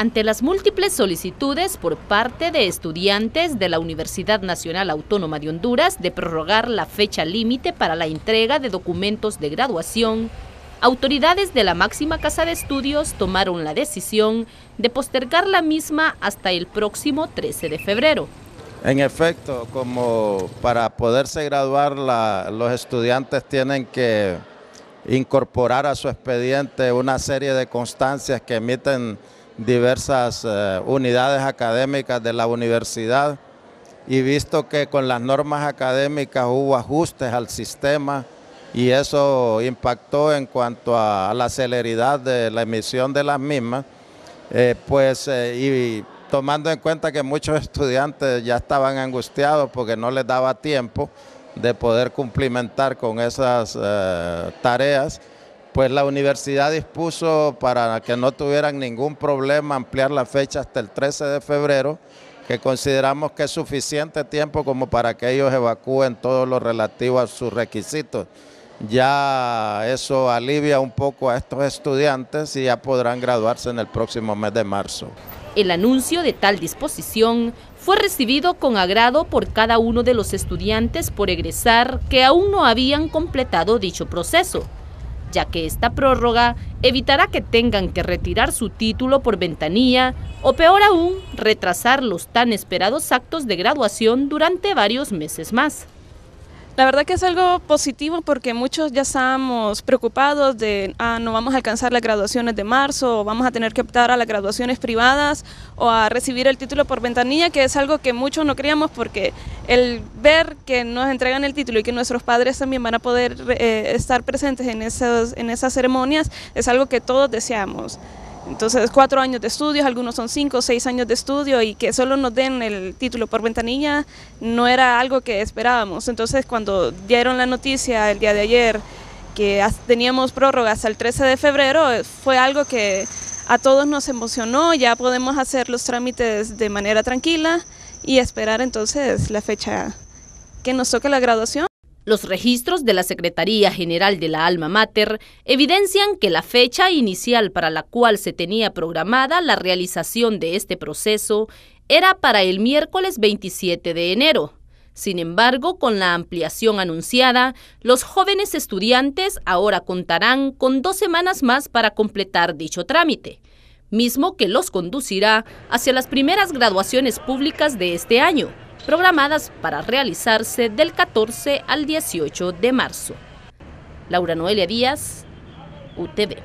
ante las múltiples solicitudes por parte de estudiantes de la Universidad Nacional Autónoma de Honduras de prorrogar la fecha límite para la entrega de documentos de graduación, autoridades de la máxima casa de estudios tomaron la decisión de postergar la misma hasta el próximo 13 de febrero. En efecto, como para poderse graduar los estudiantes tienen que incorporar a su expediente una serie de constancias que emiten diversas eh, unidades académicas de la universidad y visto que con las normas académicas hubo ajustes al sistema y eso impactó en cuanto a, la celeridad de la emisión de las mismas, eh, pues eh, y tomando en cuenta que muchos estudiantes ya estaban angustiados porque no les daba tiempo de poder cumplimentar con esas tareas, pues la universidad dispuso para que no tuvieran ningún problema ampliar la fecha hasta el 13 de febrero, que consideramos que es suficiente tiempo como para que ellos evacúen todo lo relativo a sus requisitos. Ya eso alivia un poco a estos estudiantes y ya podrán graduarse en el próximo mes de marzo. El anuncio de tal disposición fue recibido con agrado por cada uno de los estudiantes por egresar que aún no habían completado dicho proceso ya que esta prórroga evitará que tengan que retirar su título por ventanilla o peor aún, retrasar los tan esperados actos de graduación durante varios meses más. La verdad que es algo positivo porque muchos ya estamos preocupados de, ah, no vamos a alcanzar las graduaciones de marzo, o vamos a tener que optar a las graduaciones privadas o a recibir el título por ventanilla, que es algo que muchos no queríamos porque el ver que nos entregan el título y que nuestros padres también van a poder eh, estar presentes en, esos, en esas ceremonias es algo que todos deseamos. Entonces, cuatro años de estudios, algunos son cinco seis años de estudio y que solo nos den el título por ventanilla no era algo que esperábamos. Entonces, cuando dieron la noticia el día de ayer que teníamos prórroga hasta el 13 de febrero, fue algo que a todos nos emocionó, ya podemos hacer los trámites de manera tranquila y esperar entonces la fecha que nos toque la graduación. Los registros de la Secretaría General de la Alma Mater evidencian que la fecha inicial para la cual se tenía programada la realización de este proceso era para el miércoles 27 de enero. Sin embargo, con la ampliación anunciada, los jóvenes estudiantes ahora contarán con dos semanas más para completar dicho trámite, mismo que los conducirá hacia las primeras graduaciones públicas de este año programadas para realizarse del 14 al 18 de marzo. Laura Noelia Díaz, UTV.